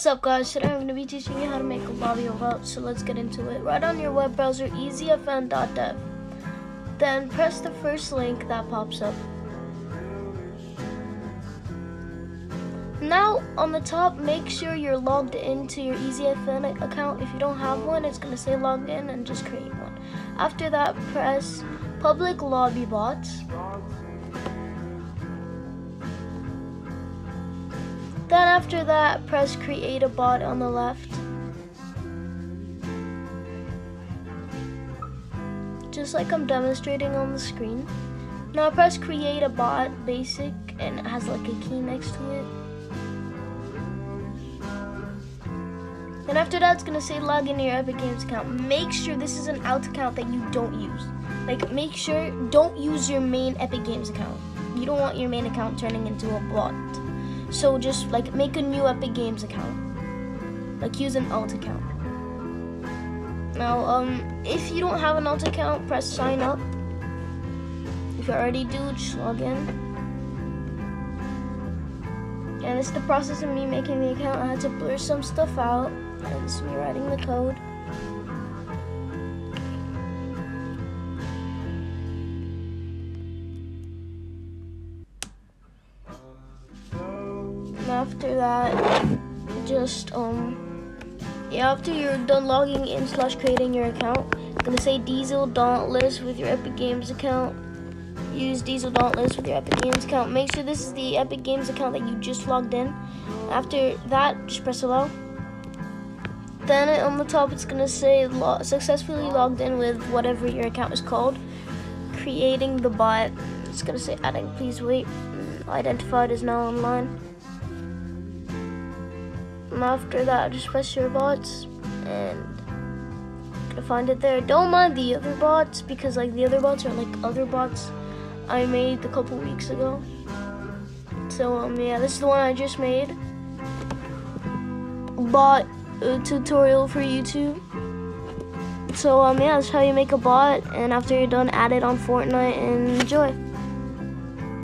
What's up guys, today I'm going to be teaching you how to make a lobby bot, so let's get into it. Right on your web browser, ezfn.dev. Then press the first link that pops up. Now, on the top, make sure you're logged into your EZFN account. If you don't have one, it's going to say log in and just create one. After that, press public lobby bots. Then after that, press create a bot on the left. Just like I'm demonstrating on the screen. Now press create a bot basic and it has like a key next to it. And after that, it's gonna say log into your Epic Games account. Make sure this is an alt account that you don't use. Like make sure don't use your main Epic Games account. You don't want your main account turning into a bot. So just like make a new Epic Games account. Like use an alt account. Now, um, if you don't have an alt account, press sign up. If you already do, just log in. And it's the process of me making the account. I had to blur some stuff out. And it's me writing the code. After that, just um, yeah, after you're done logging in slash creating your account, I'm gonna say Diesel Dauntless with your Epic Games account. Use Diesel Dauntless with your Epic Games account. Make sure this is the Epic Games account that you just logged in. After that, just press allow. Then on the top, it's gonna say lo successfully logged in with whatever your account is called. Creating the bot. It's gonna say adding. Please wait. Identified is now online. And after that, just press your bots and find it there. Don't mind the other bots because like the other bots are like other bots I made a couple weeks ago. So um yeah, this is the one I just made. Bot uh, tutorial for YouTube. So um yeah, that's how you make a bot and after you're done add it on Fortnite and enjoy.